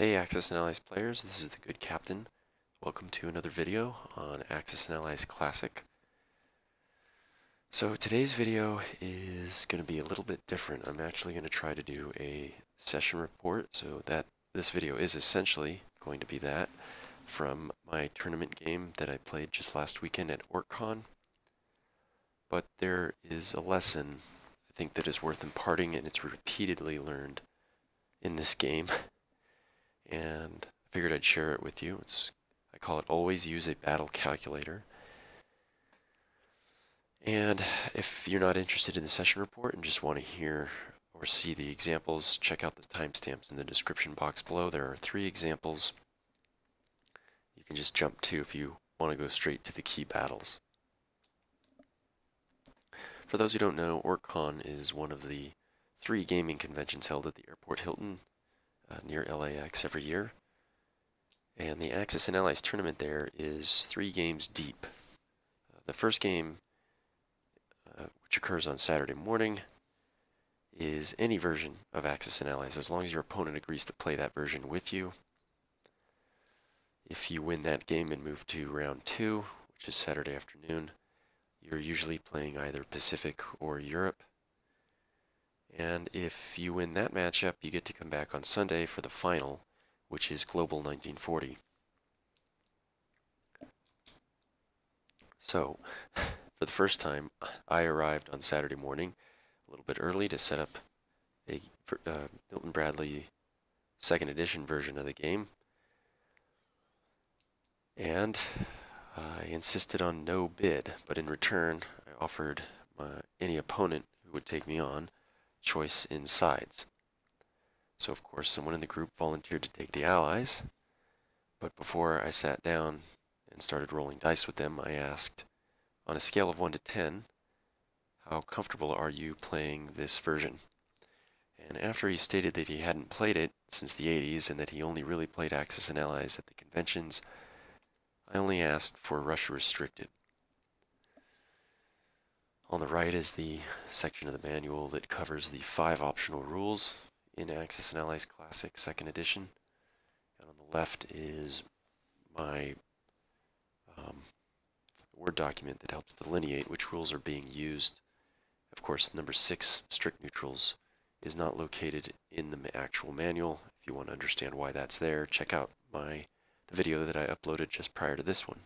Hey Axis and Allies players, this is the Good Captain. Welcome to another video on Axis and Allies Classic. So today's video is going to be a little bit different. I'm actually going to try to do a session report, so that this video is essentially going to be that from my tournament game that I played just last weekend at OrcCon. But there is a lesson I think that is worth imparting, and it's repeatedly learned in this game. and I figured I'd share it with you. It's I call it always use a battle calculator. And if you're not interested in the session report and just want to hear or see the examples, check out the timestamps in the description box below. There are three examples you can just jump to if you want to go straight to the key battles. For those who don't know, OrcCon is one of the three gaming conventions held at the Airport Hilton uh, near LAX every year. And the Axis and Allies tournament there is three games deep. Uh, the first game, uh, which occurs on Saturday morning, is any version of Axis and Allies, as long as your opponent agrees to play that version with you. If you win that game and move to round two, which is Saturday afternoon, you're usually playing either Pacific or Europe. And if you win that matchup, you get to come back on Sunday for the final, which is Global 1940. So, for the first time, I arrived on Saturday morning a little bit early to set up a uh, Milton Bradley second edition version of the game. And I insisted on no bid, but in return, I offered my, any opponent who would take me on choice in sides. So of course someone in the group volunteered to take the allies, but before I sat down and started rolling dice with them, I asked, on a scale of 1 to 10, how comfortable are you playing this version? And after he stated that he hadn't played it since the 80s and that he only really played Axis and Allies at the conventions, I only asked for Russia Restricted. On the right is the section of the manual that covers the five optional rules in Axis and Allies Classic 2nd edition. And on the left is my um, Word document that helps delineate which rules are being used. Of course, number 6, strict neutrals, is not located in the actual manual. If you want to understand why that's there, check out my the video that I uploaded just prior to this one.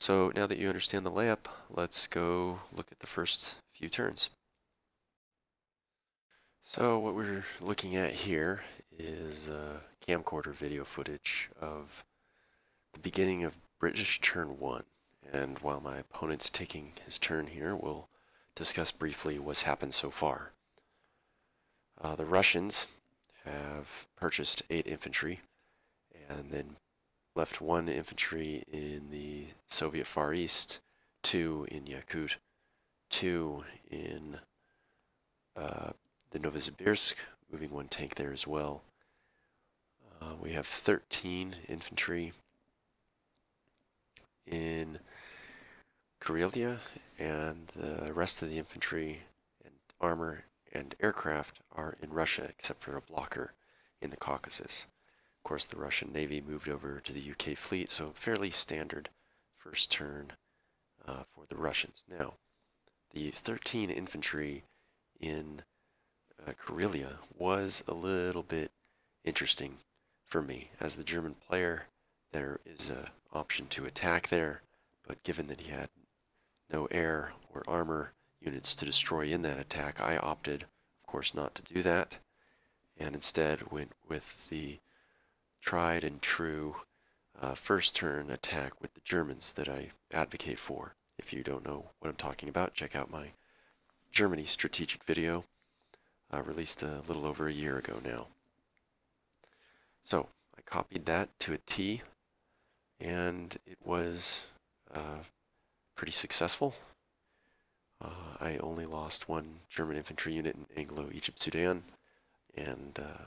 So now that you understand the layup, let's go look at the first few turns. So what we're looking at here is a camcorder video footage of the beginning of British turn one. And while my opponent's taking his turn here, we'll discuss briefly what's happened so far. Uh, the Russians have purchased eight infantry and then left one infantry in the Soviet Far East, two in Yakut, two in uh, the Novosibirsk, moving one tank there as well. Uh, we have 13 infantry in Karelia, and the rest of the infantry and armor and aircraft are in Russia, except for a blocker in the Caucasus. Course, the Russian Navy moved over to the UK fleet, so fairly standard first turn uh, for the Russians. Now, the 13 infantry in uh, Karelia was a little bit interesting for me. As the German player, there is an option to attack there, but given that he had no air or armor units to destroy in that attack, I opted, of course, not to do that, and instead went with the tried and true uh, first turn attack with the Germans that I advocate for. If you don't know what I'm talking about, check out my Germany strategic video uh, released a little over a year ago now. So I copied that to a T and it was uh, pretty successful. Uh, I only lost one German infantry unit in Anglo-Egypt-Sudan and uh,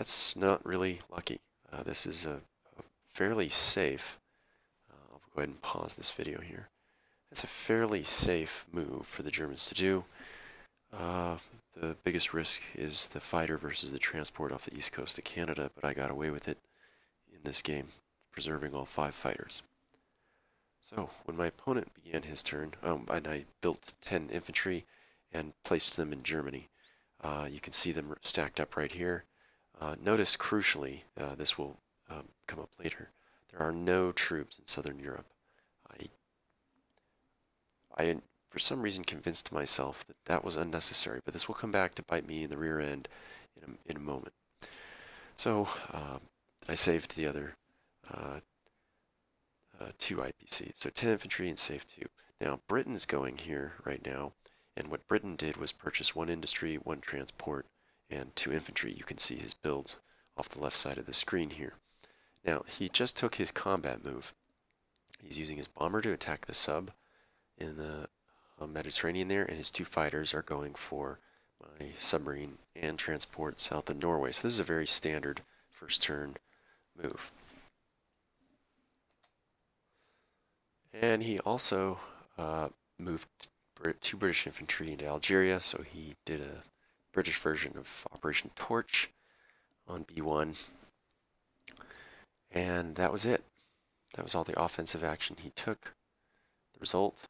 that's not really lucky. Uh, this is a, a fairly safe, uh, I'll go ahead and pause this video here. It's a fairly safe move for the Germans to do. Uh, the biggest risk is the fighter versus the transport off the east coast of Canada, but I got away with it in this game, preserving all five fighters. So when my opponent began his turn, um, and I built 10 infantry and placed them in Germany, uh, you can see them stacked up right here. Uh, notice crucially, uh, this will um, come up later, there are no troops in Southern Europe. I, I, for some reason, convinced myself that that was unnecessary, but this will come back to bite me in the rear end in a, in a moment. So um, I saved the other uh, uh, two IPCs, so 10 infantry and save two. Now Britain's going here right now, and what Britain did was purchase one industry, one transport, and two infantry. You can see his builds off the left side of the screen here. Now, he just took his combat move. He's using his bomber to attack the sub in the uh, Mediterranean there, and his two fighters are going for my submarine and transport south of Norway. So this is a very standard first turn move. And he also uh, moved two British infantry into Algeria, so he did a British version of Operation Torch on B1 and that was it. That was all the offensive action he took. The result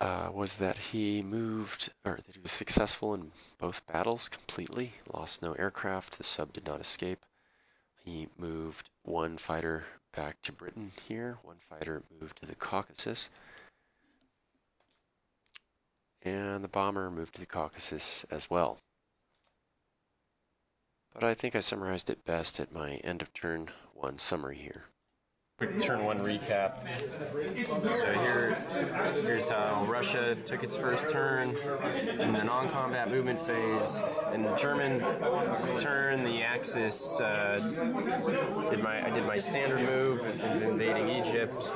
uh, was that he moved, or that he was successful in both battles completely, lost no aircraft, the sub did not escape. He moved one fighter back to Britain here, one fighter moved to the Caucasus, and the bomber moved to the Caucasus as well. But I think I summarized it best at my end of turn one summary here. Quick turn one recap. So here, here's how Russia took its first turn in the non-combat movement phase. In the German turn, the Axis uh, did my I did my standard move in invading Egypt,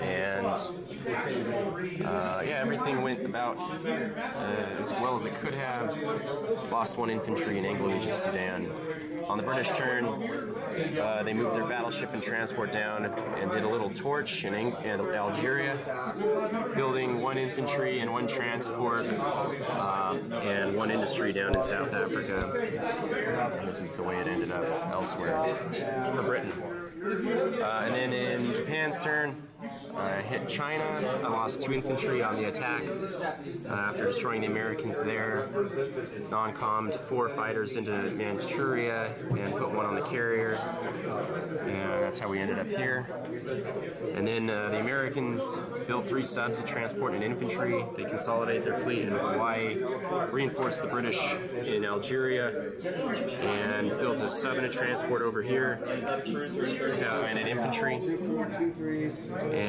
and uh, yeah, everything went about uh, as well as it could have. Lost one infantry in Anglo-Egypt, Sudan. On the British turn, uh, they moved their battleship and transport down and did a little torch in, in Algeria, building one infantry and one transport uh, and one industry down in South Africa. And this is the way it ended up elsewhere for Britain. Uh, and then in Japan's turn, I hit China. I lost two infantry on the attack uh, after destroying the Americans there. Non-commed four fighters into Manchuria and put one on the carrier. And that's how we ended up here. And then uh, the Americans built three subs to transport and infantry. They consolidated their fleet in Hawaii, reinforced the British in Algeria, and built a sub and a transport over here, uh, and an infantry and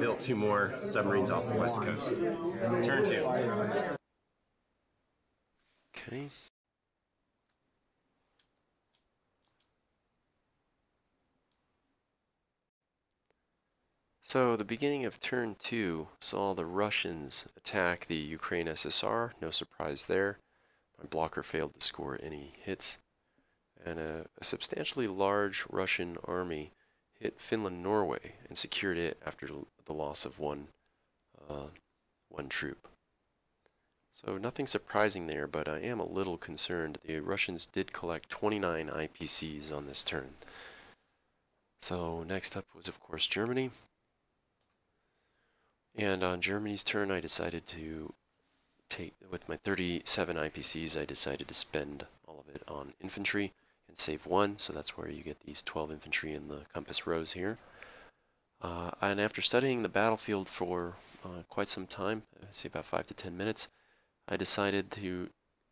built two more submarines off the west coast. Turn two. Okay. So the beginning of turn two saw the Russians attack the Ukraine SSR, no surprise there. My blocker failed to score any hits. And a, a substantially large Russian army hit Finland, Norway, and secured it after the loss of one, uh, one troop. So nothing surprising there, but I am a little concerned. The Russians did collect 29 IPCs on this turn. So next up was, of course, Germany. And on Germany's turn, I decided to take, with my 37 IPCs, I decided to spend all of it on infantry and save one, so that's where you get these 12 infantry in the compass rows here. Uh, and after studying the battlefield for uh, quite some time, say about 5 to 10 minutes, I decided to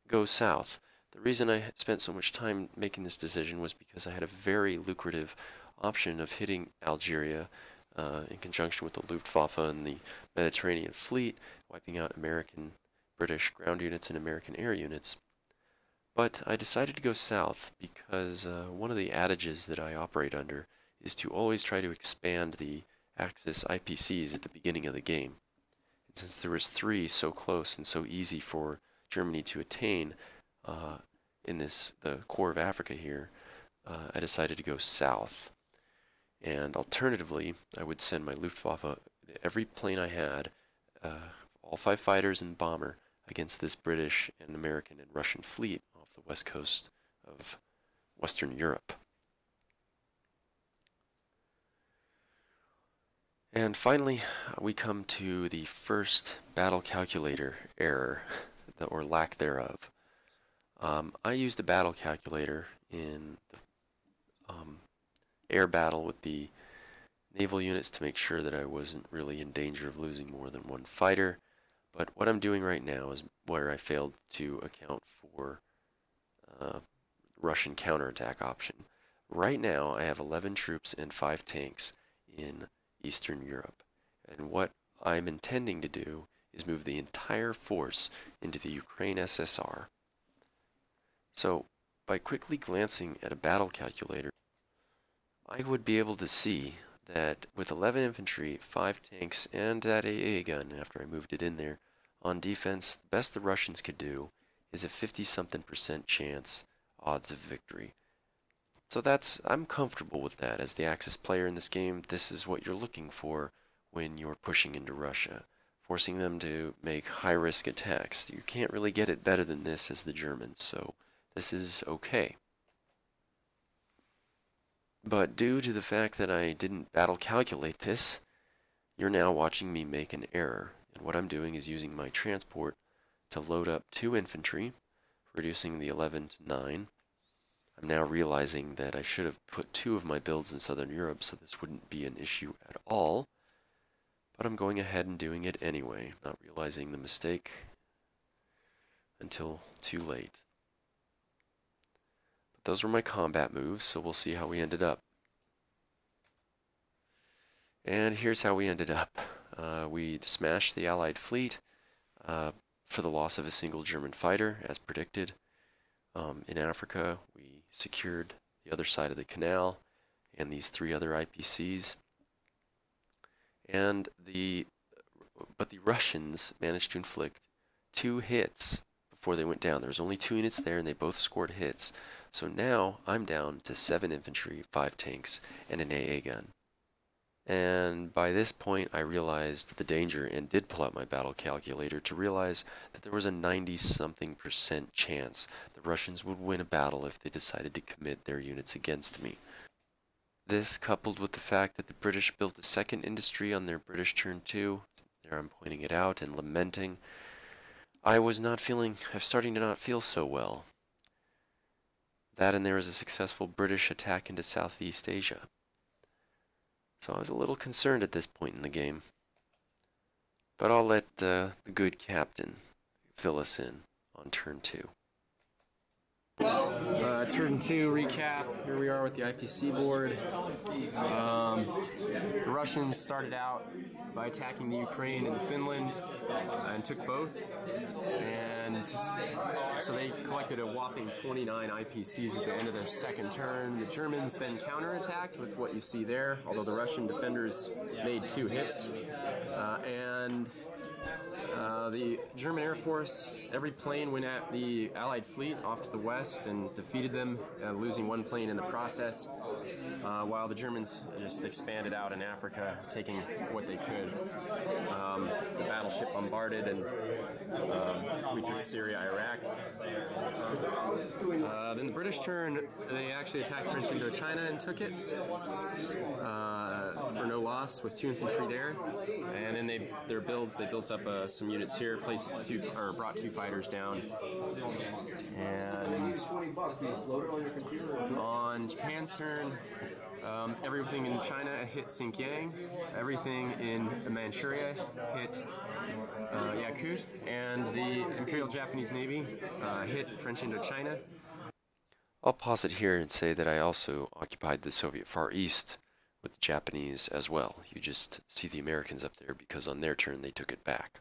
go south. The reason I spent so much time making this decision was because I had a very lucrative option of hitting Algeria uh, in conjunction with the Luftwaffe and the Mediterranean Fleet, wiping out American, British ground units and American air units. But I decided to go south because uh, one of the adages that I operate under is to always try to expand the Axis IPCs at the beginning of the game. And since there was three so close and so easy for Germany to attain uh, in this the core of Africa here, uh, I decided to go south. And alternatively, I would send my Luftwaffe, every plane I had, uh, all five fighters and bomber, against this British and American and Russian fleet the west coast of Western Europe. And finally, we come to the first battle calculator error, or lack thereof. Um, I used a battle calculator in the um, air battle with the naval units to make sure that I wasn't really in danger of losing more than one fighter. But what I'm doing right now is where I failed to account for uh, Russian counterattack option. Right now, I have 11 troops and 5 tanks in Eastern Europe. And what I'm intending to do is move the entire force into the Ukraine SSR. So, by quickly glancing at a battle calculator, I would be able to see that with 11 infantry, 5 tanks, and that AA gun after I moved it in there, on defense, the best the Russians could do is a 50 something percent chance odds of victory. So that's, I'm comfortable with that. As the Axis player in this game, this is what you're looking for when you're pushing into Russia, forcing them to make high-risk attacks. You can't really get it better than this as the Germans, so this is okay. But due to the fact that I didn't battle calculate this, you're now watching me make an error. And what I'm doing is using my transport to load up two infantry, reducing the 11 to 9, I'm now realizing that I should have put two of my builds in Southern Europe so this wouldn't be an issue at all. But I'm going ahead and doing it anyway, not realizing the mistake until too late. But those were my combat moves, so we'll see how we ended up. And here's how we ended up. Uh, we smashed the Allied fleet uh, for the loss of a single German fighter, as predicted. Um, in Africa, we secured the other side of the canal and these three other IPCs. And the but the Russians managed to inflict two hits before they went down. There was only two units there and they both scored hits. So now I'm down to seven infantry, five tanks, and an AA gun. And by this point, I realized the danger and did pull out my battle calculator to realize that there was a 90 something percent chance the Russians would win a battle if they decided to commit their units against me. This, coupled with the fact that the British built a second industry on their British turn 2, there I'm pointing it out and lamenting, I was not feeling, I'm starting to not feel so well. That and there was a successful British attack into Southeast Asia. So I was a little concerned at this point in the game. But I'll let uh, the good captain fill us in on turn two. Uh, turn two recap. Here we are with the IPC board. Um, the Russians started out by attacking the Ukraine and Finland uh, and took both. And so they collected a whopping 29 IPCs at the end of their second turn. The Germans then counterattacked with what you see there, although the Russian defenders made two hits. Uh, and uh, the German Air Force, every plane went at the Allied fleet off to the west and defeated them, uh, losing one plane in the process, uh, while the Germans just expanded out in Africa, taking what they could. Um, the battleship bombarded, and um, we took Syria, Iraq. Uh, then the British turned, they actually attacked French Indochina and took it uh, for no loss with two infantry there. And then they their builds, they built up uh, some units here, placed two or brought two fighters down. And on Japan's turn, um, everything in China hit Xinjiang. Everything in Manchuria hit uh, Yakut. And the Imperial Japanese Navy uh, hit French Indochina. I'll pause it here and say that I also occupied the Soviet Far East with the Japanese as well. You just see the Americans up there because on their turn they took it back.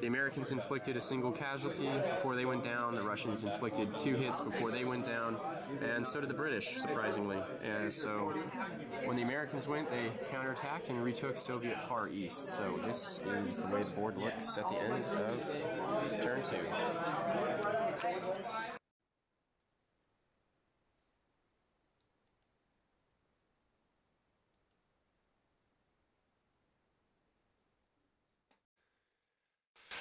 The Americans inflicted a single casualty before they went down. The Russians inflicted two hits before they went down, and so did the British, surprisingly. And so when the Americans went, they counterattacked and retook Soviet Far East. So this is the way the board looks at the end of turn two.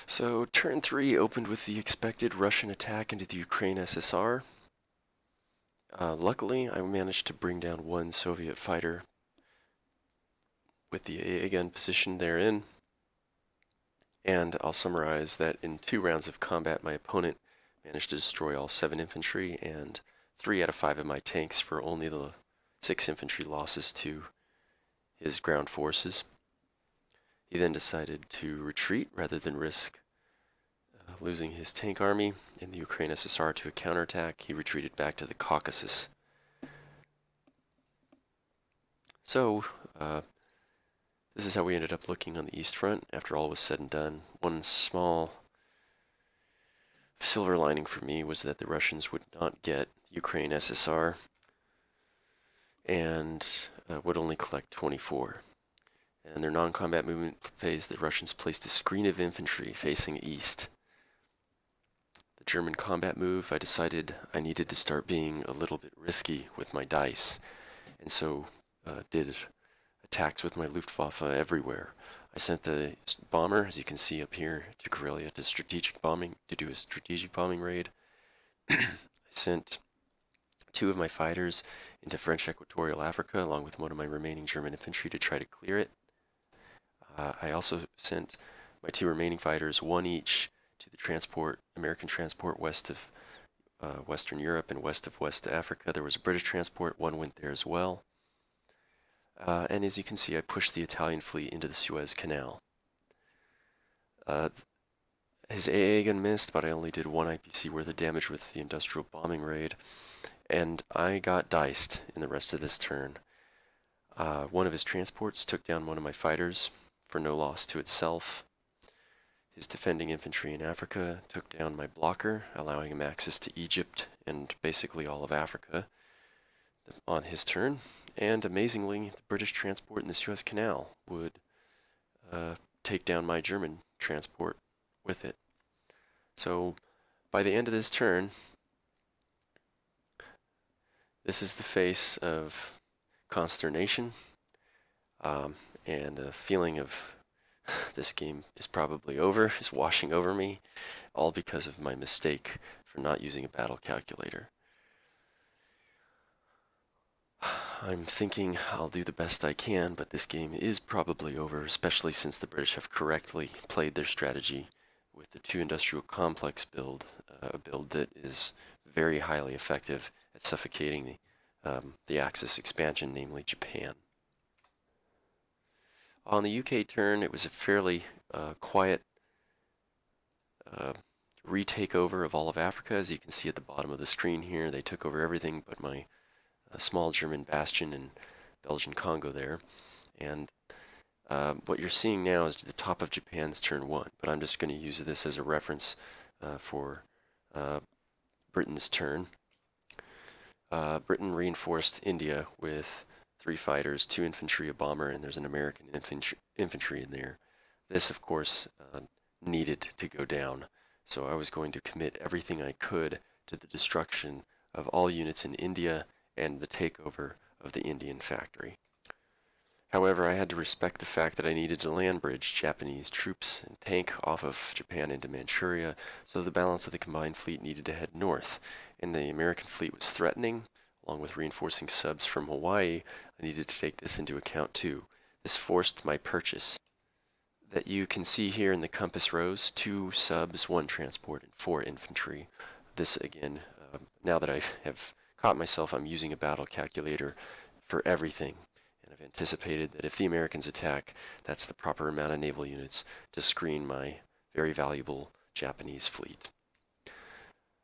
So turn three opened with the expected Russian attack into the Ukraine SSR. Uh, luckily, I managed to bring down one Soviet fighter with the AA gun positioned therein. And I'll summarize that in two rounds of combat, my opponent managed to destroy all seven infantry and three out of five of my tanks for only the six infantry losses to his ground forces. He then decided to retreat rather than risk uh, losing his tank army in the Ukraine SSR to a counterattack. He retreated back to the Caucasus. So, uh, this is how we ended up looking on the East Front after all was said and done. One small silver lining for me was that the Russians would not get Ukraine SSR and uh, would only collect 24. And their non-combat movement phase, the Russians placed a screen of infantry facing east. The German combat move, I decided I needed to start being a little bit risky with my dice, and so uh, did attacks with my Luftwaffe everywhere. I sent the bomber, as you can see up here, to Karelia to strategic bombing to do a strategic bombing raid. I sent two of my fighters into French Equatorial Africa, along with one of my remaining German infantry to try to clear it. Uh, I also sent my two remaining fighters, one each, to the transport, American transport west of uh, Western Europe and west of West Africa. There was a British transport, one went there as well. Uh, and as you can see, I pushed the Italian fleet into the Suez Canal. Uh, his AA gun missed, but I only did one IPC worth of damage with the industrial bombing raid and I got diced in the rest of this turn. Uh, one of his transports took down one of my fighters for no loss to itself. His defending infantry in Africa took down my blocker, allowing him access to Egypt and basically all of Africa on his turn. And amazingly, the British transport in the Suez Canal would uh, take down my German transport with it. So by the end of this turn, this is the face of consternation um, and a feeling of this game is probably over, is washing over me, all because of my mistake for not using a battle calculator. I'm thinking I'll do the best I can, but this game is probably over, especially since the British have correctly played their strategy with the two industrial complex build, uh, a build that is very highly effective at suffocating the, um, the Axis expansion, namely Japan. On the UK turn, it was a fairly uh, quiet uh, retake over of all of Africa. As you can see at the bottom of the screen here, they took over everything but my uh, small German bastion in Belgian Congo there. And uh, what you're seeing now is the top of Japan's turn one, but I'm just going to use this as a reference uh, for uh, Britain's turn uh, Britain reinforced India with three fighters, two infantry, a bomber, and there's an American infantry, infantry in there. This, of course, uh, needed to go down, so I was going to commit everything I could to the destruction of all units in India and the takeover of the Indian factory. However, I had to respect the fact that I needed to land bridge Japanese troops and tank off of Japan into Manchuria, so the balance of the combined fleet needed to head north, and the American fleet was threatening, along with reinforcing subs from Hawaii. I needed to take this into account too. This forced my purchase that you can see here in the compass rows, two subs, one transport, and four infantry. This again, uh, now that I have caught myself, I'm using a battle calculator for everything And I've anticipated that if the Americans attack, that's the proper amount of naval units to screen my very valuable Japanese fleet.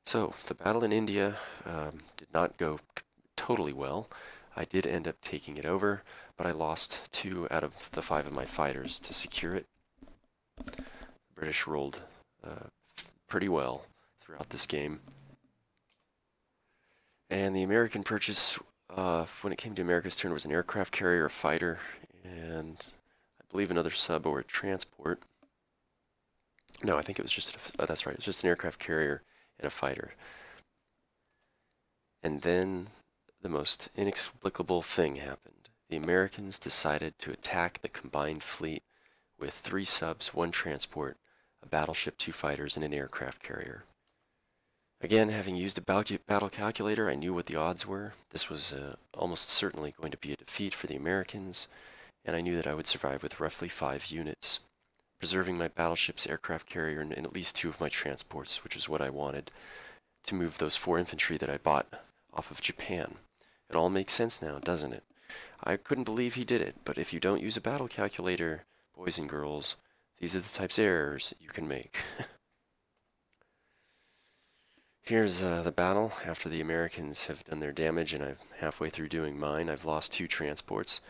So, the battle in India um, did not go totally well. I did end up taking it over, but I lost two out of the five of my fighters to secure it. The British rolled uh, pretty well throughout this game. And the American purchase uh, when it came to America's turn, was an aircraft carrier, a fighter, and I believe another sub or a transport. No, I think it was just, a, oh, that's right, it was just an aircraft carrier and a fighter. And then the most inexplicable thing happened. The Americans decided to attack the combined fleet with three subs, one transport, a battleship, two fighters, and an aircraft carrier. Again, having used a battle calculator, I knew what the odds were. This was uh, almost certainly going to be a defeat for the Americans, and I knew that I would survive with roughly five units, preserving my battleships, aircraft carrier, and, and at least two of my transports, which is what I wanted, to move those four infantry that I bought off of Japan. It all makes sense now, doesn't it? I couldn't believe he did it, but if you don't use a battle calculator, boys and girls, these are the types of errors you can make. Here's uh, the battle after the Americans have done their damage and I'm halfway through doing mine. I've lost two transports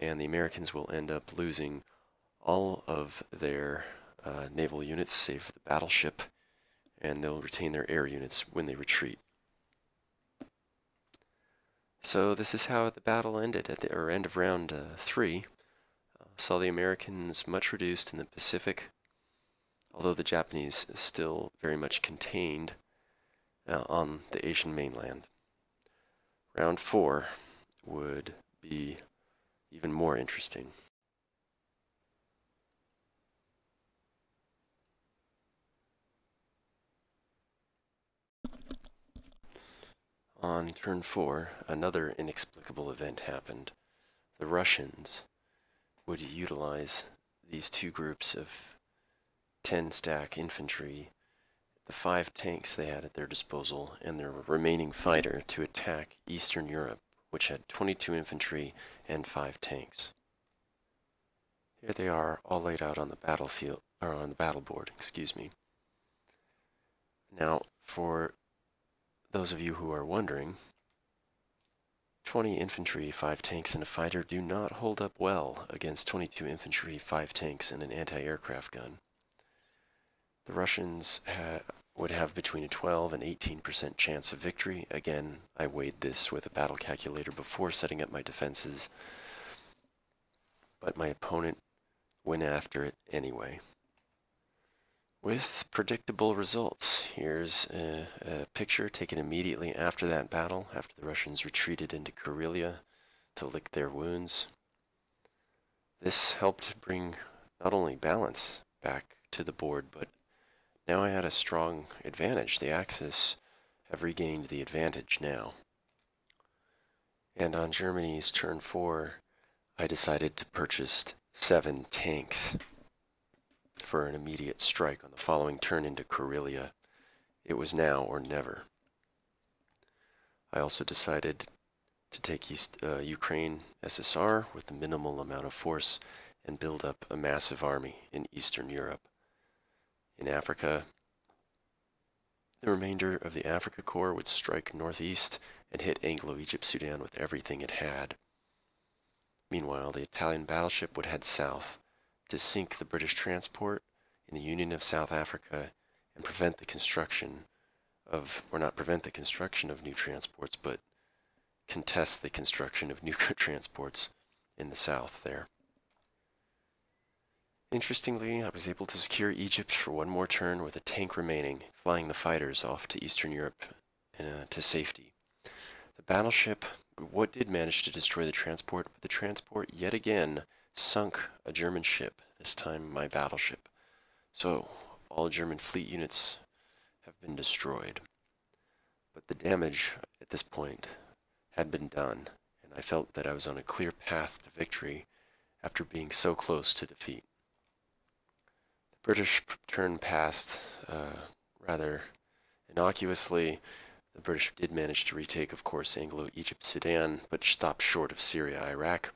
and the Americans will end up losing all of their uh, naval units save the battleship and they'll retain their air units when they retreat. So this is how the battle ended at the or end of round uh, three. Uh, saw the Americans much reduced in the Pacific, although the Japanese still very much contained uh, on the Asian mainland. Round four would be even more interesting. On turn four, another inexplicable event happened. The Russians would utilize these two groups of 10 stack infantry, the five tanks they had at their disposal, and their remaining fighter to attack Eastern Europe, which had 22 infantry and five tanks. Here they are, all laid out on the battlefield, or on the battle board, excuse me. Now, for those of you who are wondering, 20 infantry, 5 tanks, and a fighter do not hold up well against 22 infantry, 5 tanks, and an anti-aircraft gun. The Russians ha would have between a 12 and 18% chance of victory. Again, I weighed this with a battle calculator before setting up my defenses, but my opponent went after it anyway with predictable results. Here's a, a, picture taken immediately after that battle, after the Russians retreated into Karelia to lick their wounds. This helped bring not only balance back to the board, but now I had a strong advantage. The Axis have regained the advantage now. And on Germany's turn four, I decided to purchase seven tanks for an immediate strike on the following turn into Karelia. It was now or never. I also decided to take East uh, Ukraine SSR with the minimal amount of force and build up a massive army in Eastern Europe. In Africa, the remainder of the Afrika Korps would strike northeast and hit Anglo-Egypt Sudan with everything it had. Meanwhile, the Italian battleship would head south to sink the British transport in the Union of South Africa and prevent the construction of, or not prevent the construction of new transports, but contest the construction of new transports in the south there. Interestingly, I was able to secure Egypt for one more turn with a tank remaining, flying the fighters off to Eastern Europe uh, to safety. The battleship, what did manage to destroy the transport, but the transport yet again sunk a German ship, this time my battleship. So, all German fleet units have been destroyed. But the damage at this point had been done, and I felt that I was on a clear path to victory after being so close to defeat. The British turned past uh, rather innocuously. The British did manage to retake, of course, Anglo-Egypt Sudan, but stopped short of Syria, Iraq.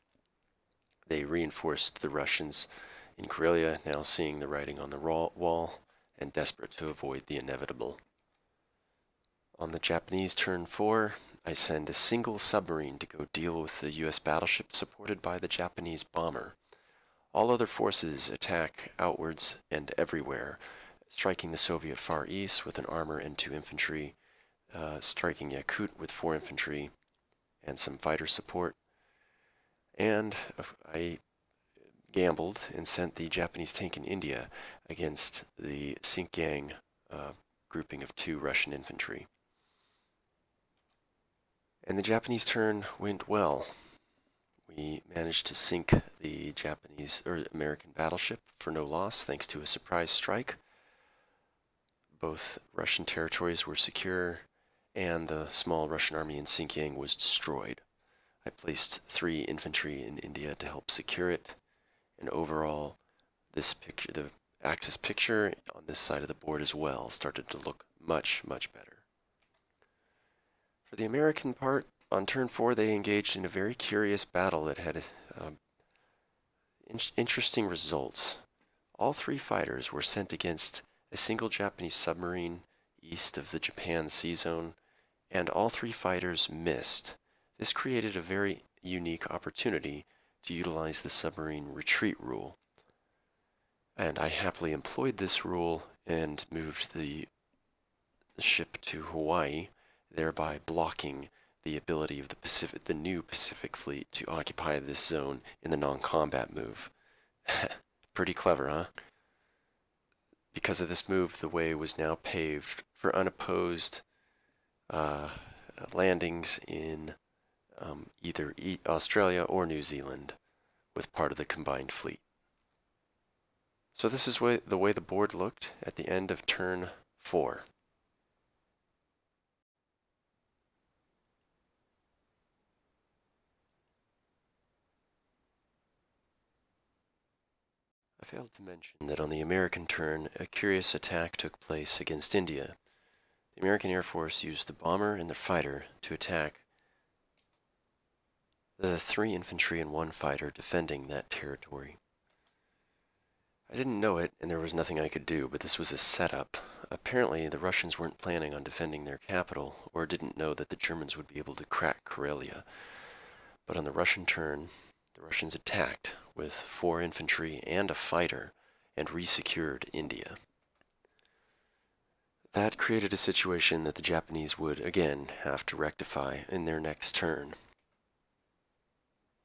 They reinforced the Russians in Karelia, now seeing the writing on the wall and desperate to avoid the inevitable. On the Japanese turn 4, I send a single submarine to go deal with the U.S. battleship supported by the Japanese bomber. All other forces attack outwards and everywhere, striking the Soviet Far East with an armor and two infantry, uh, striking Yakut with four infantry and some fighter support, and I gambled and sent the Japanese tank in India against the Xinjiang uh, grouping of two Russian infantry. And the Japanese turn went well. We managed to sink the Japanese or American battleship for no loss thanks to a surprise strike both Russian territories were secure and the small Russian army in Xinjiang was destroyed. I placed three infantry in India to help secure it, and overall, this picture, the axis picture on this side of the board as well, started to look much, much better. For the American part, on turn four, they engaged in a very curious battle that had uh, in interesting results. All three fighters were sent against a single Japanese submarine east of the Japan Sea Zone, and all three fighters missed. This created a very unique opportunity to utilize the submarine retreat rule. And I happily employed this rule and moved the, the ship to Hawaii, thereby blocking the ability of the Pacific, the new Pacific Fleet to occupy this zone in the non-combat move. Pretty clever, huh? Because of this move, the way was now paved for unopposed uh, landings in um, either e Australia or New Zealand with part of the combined fleet. So this is way, the way the board looked at the end of turn four. I failed to mention that on the American turn, a curious attack took place against India. The American Air Force used the bomber and the fighter to attack the three infantry and one fighter defending that territory. I didn't know it, and there was nothing I could do, but this was a setup. Apparently, the Russians weren't planning on defending their capital, or didn't know that the Germans would be able to crack Karelia. But on the Russian turn, the Russians attacked with four infantry and a fighter and resecured India. That created a situation that the Japanese would again have to rectify in their next turn.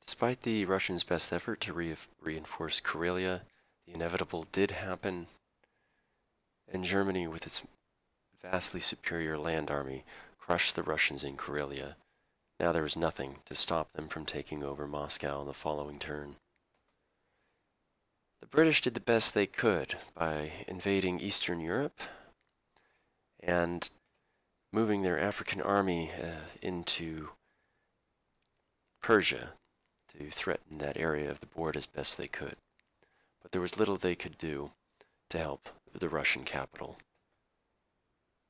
Despite the Russians' best effort to re reinforce Karelia, the inevitable did happen, and Germany, with its vastly superior land army, crushed the Russians in Karelia. Now there was nothing to stop them from taking over Moscow on the following turn. The British did the best they could by invading Eastern Europe and moving their African army uh, into Persia to threaten that area of the board as best they could. But there was little they could do to help the Russian capital.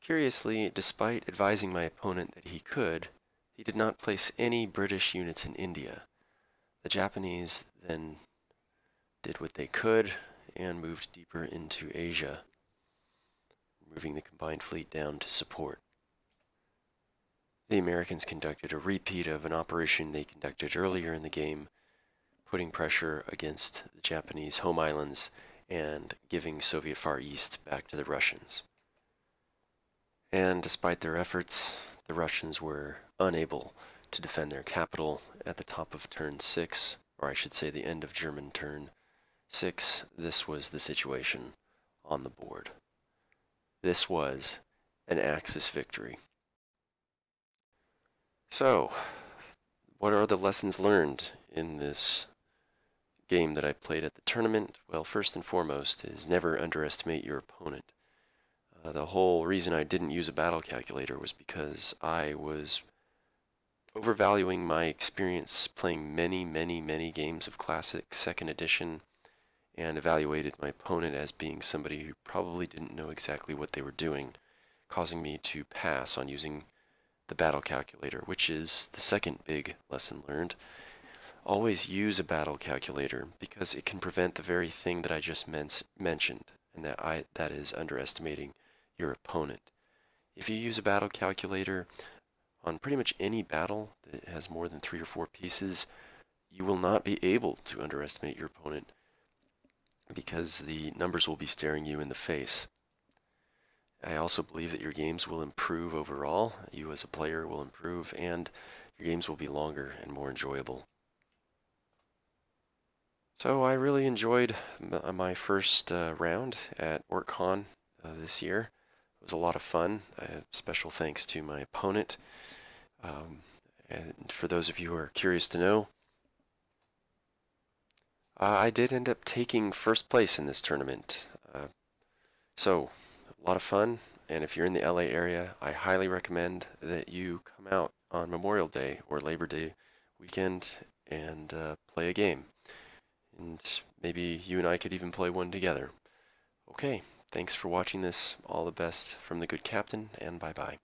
Curiously, despite advising my opponent that he could, he did not place any British units in India. The Japanese then did what they could and moved deeper into Asia, moving the combined fleet down to support. The Americans conducted a repeat of an operation they conducted earlier in the game, putting pressure against the Japanese home islands and giving Soviet Far East back to the Russians. And despite their efforts, the Russians were unable to defend their capital at the top of turn 6, or I should say the end of German turn 6. This was the situation on the board. This was an Axis victory. So, what are the lessons learned in this game that I played at the tournament? Well, first and foremost is never underestimate your opponent. Uh, the whole reason I didn't use a battle calculator was because I was overvaluing my experience playing many, many, many games of Classic Second Edition and evaluated my opponent as being somebody who probably didn't know exactly what they were doing, causing me to pass on using the battle calculator, which is the second big lesson learned. Always use a battle calculator because it can prevent the very thing that I just men mentioned, and that I that is underestimating your opponent. If you use a battle calculator on pretty much any battle that has more than three or four pieces, you will not be able to underestimate your opponent because the numbers will be staring you in the face. I also believe that your games will improve overall. You as a player will improve and your games will be longer and more enjoyable. So I really enjoyed my first uh, round at OrcCon uh, this year. It was a lot of fun. Uh, special thanks to my opponent. Um, and for those of you who are curious to know, uh, I did end up taking first place in this tournament. Uh, so, a lot of fun. And if you're in the LA area, I highly recommend that you come out on Memorial Day or Labor Day weekend and uh, play a game. And maybe you and I could even play one together. Okay, thanks for watching this. All the best from the good captain, and bye bye.